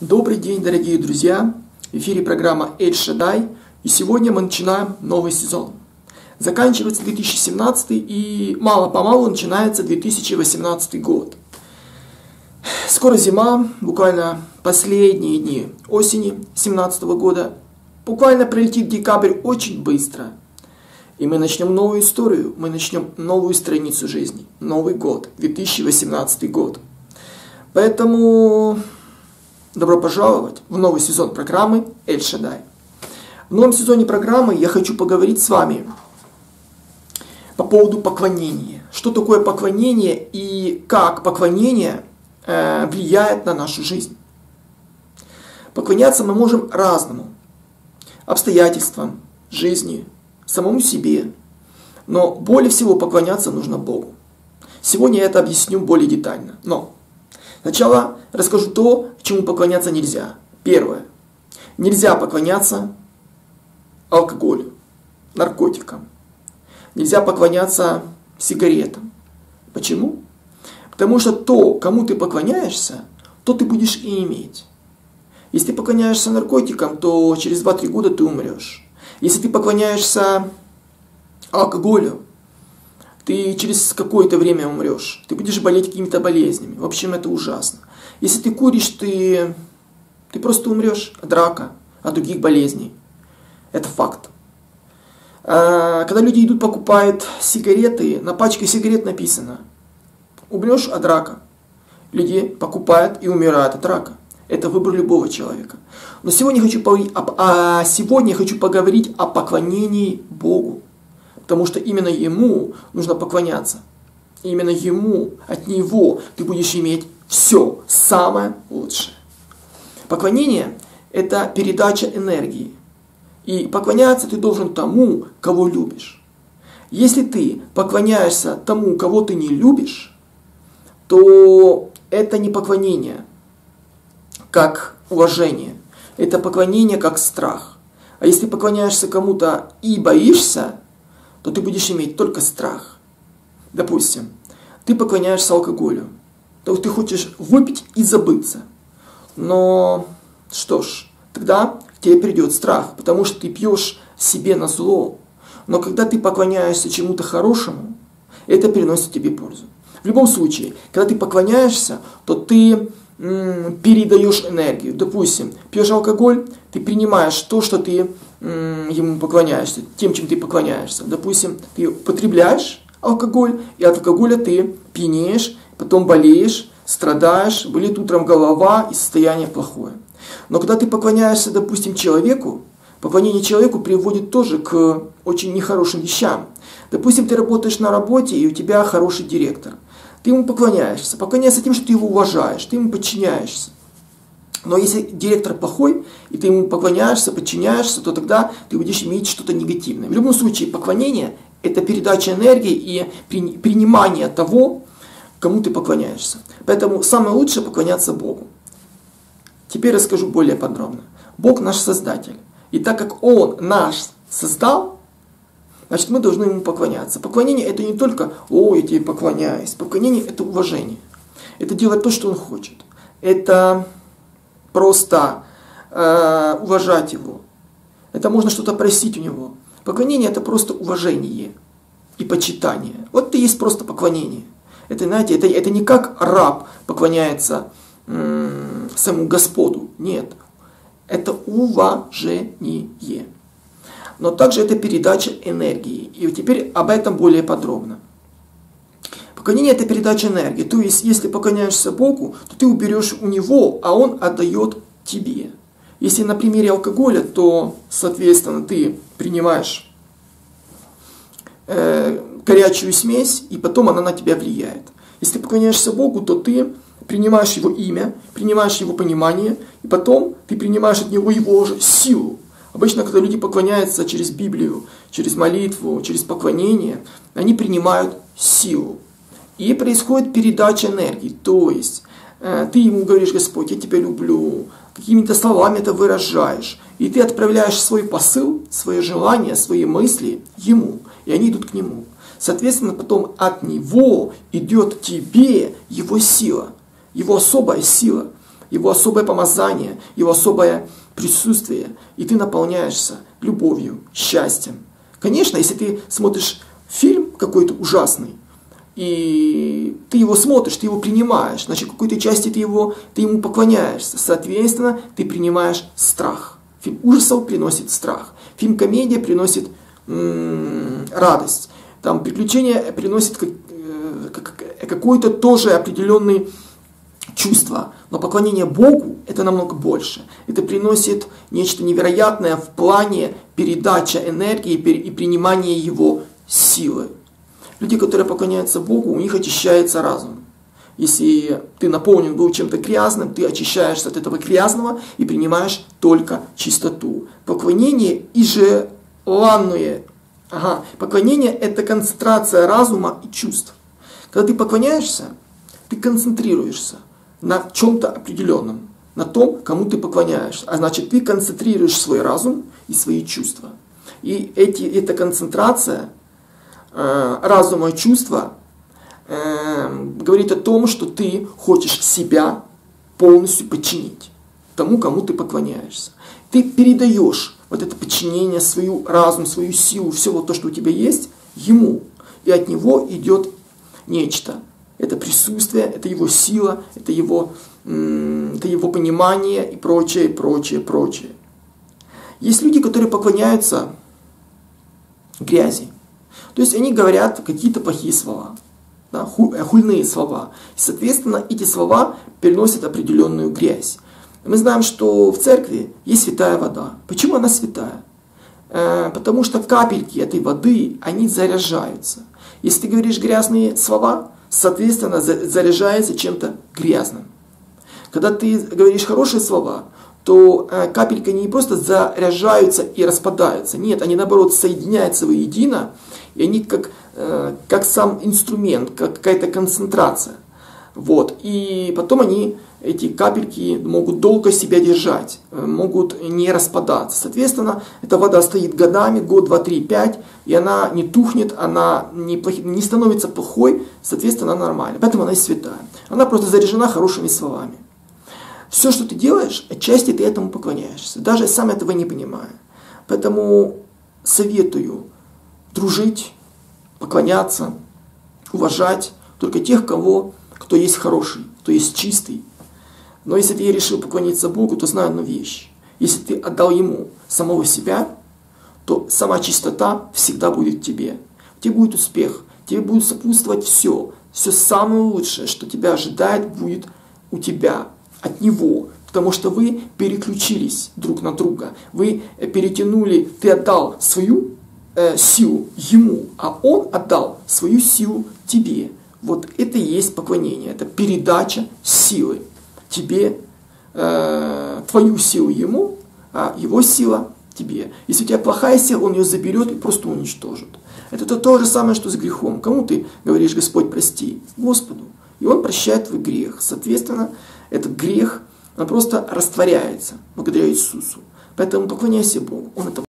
Добрый день, дорогие друзья! В эфире программа Эль Шадай, и сегодня мы начинаем новый сезон. Заканчивается 2017 и мало-помалу начинается 2018 год. Скоро зима, буквально последние дни осени 2017 года. Буквально прилетит декабрь очень быстро. И мы начнем новую историю, мы начнем новую страницу жизни. Новый год, 2018 год. Поэтому Добро пожаловать в новый сезон программы Эль Шадай. В новом сезоне программы я хочу поговорить с вами по поводу поклонения. Что такое поклонение и как поклонение э, влияет на нашу жизнь. Поклоняться мы можем разному. Обстоятельствам, жизни, самому себе. Но более всего поклоняться нужно Богу. Сегодня я это объясню более детально. Но Сначала расскажу то, чему поклоняться нельзя. Первое. Нельзя поклоняться алкоголю, наркотикам. Нельзя поклоняться сигаретам. Почему? Потому что то, кому ты поклоняешься, то ты будешь и иметь. Если ты поклоняешься наркотикам, то через 2-3 года ты умрешь. Если ты поклоняешься алкоголю, ты через какое-то время умрешь, ты будешь болеть какими-то болезнями. В общем, это ужасно. Если ты куришь, ты, ты просто умрешь от рака, от других болезней. Это факт. А, когда люди идут покупают сигареты, на пачке сигарет написано «Умрешь от рака». Люди покупают и умирают от рака. Это выбор любого человека. Но сегодня хочу, а сегодня я хочу поговорить о поклонении Богу потому что именно Ему нужно поклоняться. И именно Ему, от Него ты будешь иметь все самое лучшее. Поклонение – это передача энергии. И поклоняться ты должен тому, кого любишь. Если ты поклоняешься тому, кого ты не любишь, то это не поклонение, как уважение. Это поклонение, как страх. А если поклоняешься кому-то и боишься, то ты будешь иметь только страх. Допустим, ты поклоняешься алкоголю, то ты хочешь выпить и забыться. Но что ж, тогда к тебе придет страх, потому что ты пьешь себе на зло. Но когда ты поклоняешься чему-то хорошему, это приносит тебе пользу. В любом случае, когда ты поклоняешься, то ты передаешь энергию. Допустим, пьешь алкоголь, ты принимаешь то, что ты ему поклоняешься, тем, чем ты поклоняешься. Допустим, ты употребляешь алкоголь, и от алкоголя ты пьянеешь, потом болеешь, страдаешь, болит утром голова и состояние плохое. Но когда ты поклоняешься, допустим, человеку, поклонение человеку приводит тоже к очень нехорошим вещам. Допустим, ты работаешь на работе, и у тебя хороший директор. Ты ему поклоняешься. Поклоняешься тем, что ты его уважаешь, ты ему подчиняешься. Но если директор плохой, и ты ему поклоняешься, подчиняешься, то тогда ты будешь иметь что-то негативное. В любом случае, поклонение – это передача энергии и принимание того, кому ты поклоняешься. Поэтому самое лучшее – поклоняться Богу. Теперь расскажу более подробно. Бог наш Создатель. И так как Он нас создал, значит мы должны Ему поклоняться. Поклонение – это не только «О, я тебе поклоняюсь». Поклонение – это уважение. Это делать то, что Он хочет. Это просто э, уважать его. Это можно что-то просить у него. Поклонение это просто уважение и почитание. Вот это есть просто поклонение. Это, знаете, это, это не как раб поклоняется м- самому Господу. Нет. Это уважение. Но также это передача энергии. И теперь об этом более подробно. Поклонение – это передача энергии. То есть, если поклоняешься Богу, то ты уберешь у Него, а Он отдает тебе. Если на примере алкоголя, то, соответственно, ты принимаешь э, горячую смесь, и потом она на тебя влияет. Если ты поклоняешься Богу, то ты принимаешь Его имя, принимаешь Его понимание, и потом ты принимаешь от Него Его же силу. Обычно, когда люди поклоняются через Библию, через молитву, через поклонение, они принимают силу. И происходит передача энергии. То есть э, ты ему говоришь, Господь, я тебя люблю, какими-то словами это выражаешь. И ты отправляешь свой посыл, свои желания, свои мысли ему. И они идут к нему. Соответственно, потом от него идет тебе его сила, его особая сила. его особое помазание, его особое присутствие, и ты наполняешься любовью, счастьем. Конечно, если ты смотришь фильм какой-то ужасный, и ты его смотришь, ты его принимаешь, значит, в какой-то части ты, его, ты ему поклоняешься. Соответственно, ты принимаешь страх. Фильм ужасов приносит страх. Фильм комедия приносит м- радость. Там приключения приносит как, э, какой-то тоже определенный чувство. Но поклонение Богу это намного больше. Это приносит нечто невероятное в плане передачи энергии и принимания его силы. Люди, которые поклоняются Богу, у них очищается разум. Если ты наполнен был чем-то грязным, ты очищаешься от этого грязного и принимаешь только чистоту. Поклонение и же желанное. Ага. Поклонение – это концентрация разума и чувств. Когда ты поклоняешься, ты концентрируешься на чем-то определенном, на том, кому ты поклоняешься. А значит, ты концентрируешь свой разум и свои чувства. И эти, эта концентрация Э, разума и чувства э, говорит о том, что ты хочешь себя полностью подчинить тому, кому ты поклоняешься. Ты передаешь вот это подчинение, свою разум, свою силу, все вот то, что у тебя есть, ему. И от него идет нечто. Это присутствие, это его сила, это его, это его понимание и прочее, прочее, прочее. Есть люди, которые поклоняются грязи. То есть они говорят какие-то плохие слова, да, э, хульные слова. И, соответственно, эти слова переносят определенную грязь. Мы знаем, что в церкви есть святая вода. Почему она святая? Э, потому что капельки этой воды, они заряжаются. Если ты говоришь грязные слова, соответственно, заряжается чем-то грязным. Когда ты говоришь хорошие слова, то э, капельки не просто заряжаются и распадаются. Нет, они наоборот соединяются воедино, и они как, э, как сам инструмент, как какая-то концентрация. Вот. И потом они, эти капельки, могут долго себя держать, э, могут не распадаться. Соответственно, эта вода стоит годами, год, два, три, пять, и она не тухнет, она не, плохи, не становится плохой, соответственно, она нормальная. Поэтому она и святая. Она просто заряжена хорошими словами. Все, что ты делаешь, отчасти ты этому поклоняешься, даже сам этого не понимая. Поэтому советую дружить, поклоняться, уважать только тех, кого, кто есть хороший, кто есть чистый. Но если ты решил поклониться Богу, то знай одну вещь. Если ты отдал Ему самого себя, то сама чистота всегда будет тебе. Тебе будет успех, тебе будет сопутствовать все. Все самое лучшее, что тебя ожидает, будет у тебя от Него, потому что вы переключились друг на друга, вы перетянули, ты отдал свою э, силу Ему, а Он отдал свою силу тебе. Вот это и есть поклонение, это передача силы тебе, э, твою силу Ему, а Его сила тебе. Если у тебя плохая сила, Он ее заберет и просто уничтожит. Это то, то же самое, что с грехом. Кому ты говоришь, Господь, прости? Господу. И Он прощает твой грех. Соответственно, этот грех, он просто растворяется благодаря Иисусу. Поэтому поклоняйся Богу. Он это